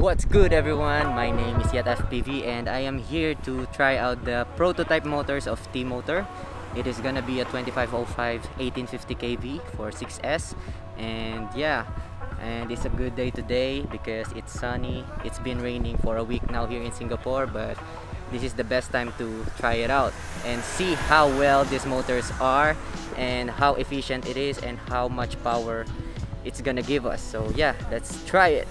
What's good everyone? My name is Yat FPV and I am here to try out the prototype motors of T-Motor. It is gonna be a 2505 1850 kV for 6S and yeah and it's a good day today because it's sunny. It's been raining for a week now here in Singapore but this is the best time to try it out and see how well these motors are and how efficient it is and how much power it's gonna give us so yeah let's try it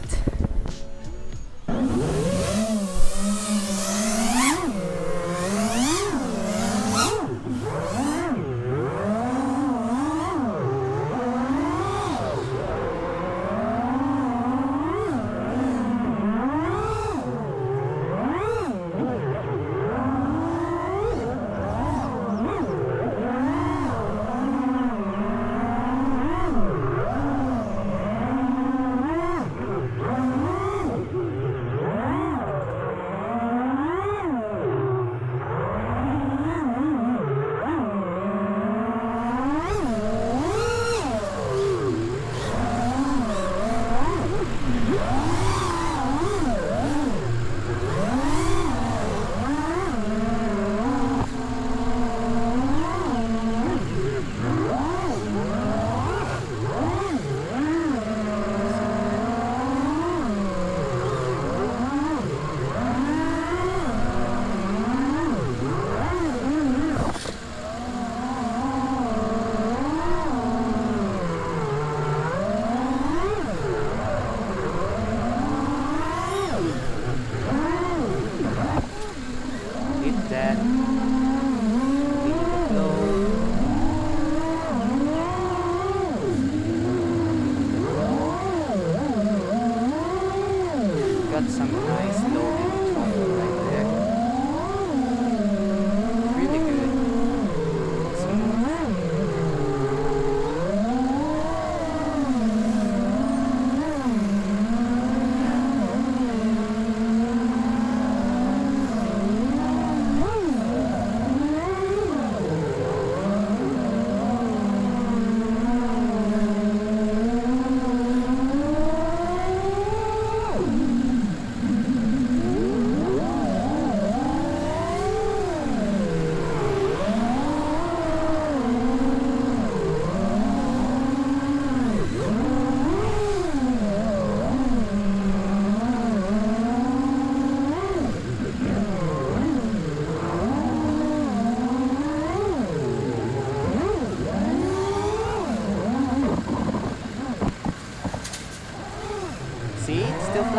be.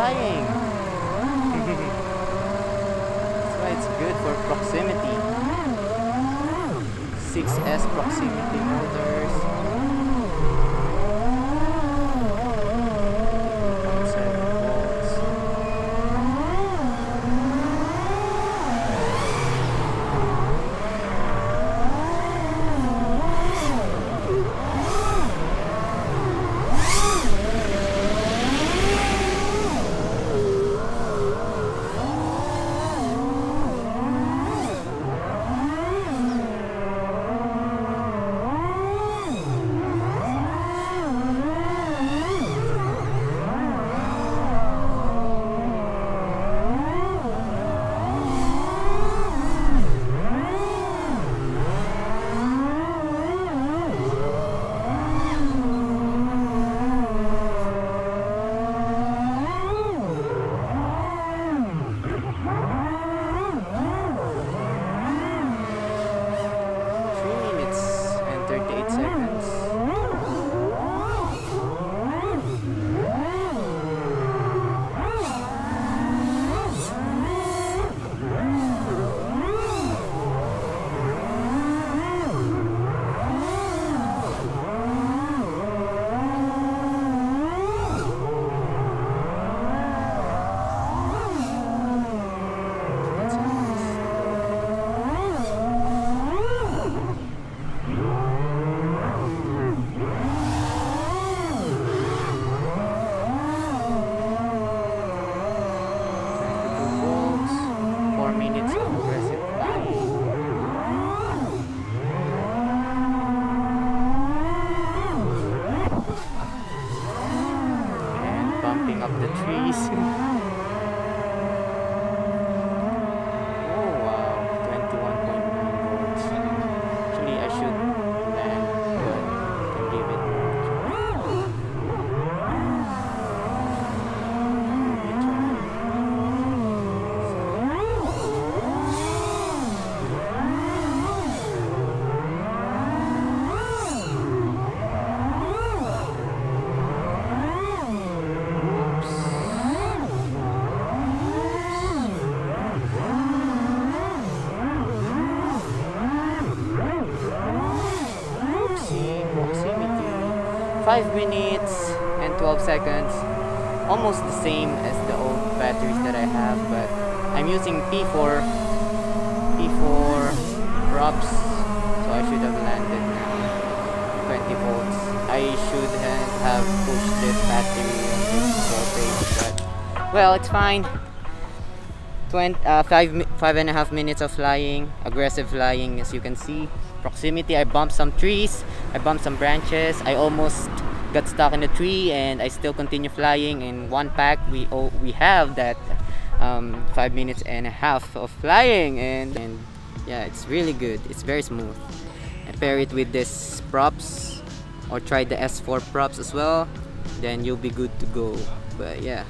Flying. That's oh. why it's good for proximity. 6S proximity motors. The trees. 5 minutes and 12 seconds. Almost the same as the old batteries that I have, but I'm using P4 P4 props, so I should have landed now 20 volts. I should have pushed this battery on this but well, it's fine. 20, uh, five, five and a half minutes of flying, aggressive flying as you can see. Proximity, I bumped some trees, I bumped some branches, I almost got stuck in a tree and I still continue flying. In one pack, we oh, we have that um, five minutes and a half of flying and, and yeah, it's really good. It's very smooth. Pair it with this props or try the S4 props as well, then you'll be good to go. But yeah,